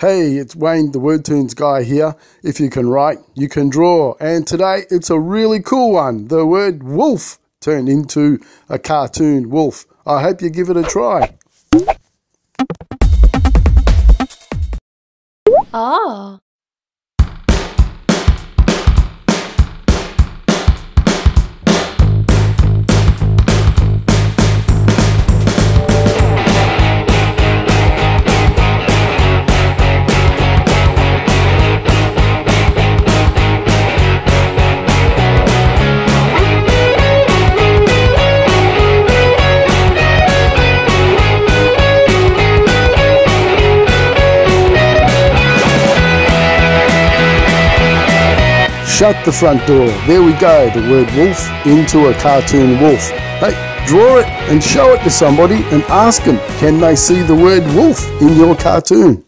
Hey, it's Wayne, the Wordtoons guy here. If you can write, you can draw. And today it's a really cool one. The word wolf turned into a cartoon wolf. I hope you give it a try. Oh. Shut the front door. There we go. The word wolf into a cartoon wolf. Hey, draw it and show it to somebody and ask them, can they see the word wolf in your cartoon?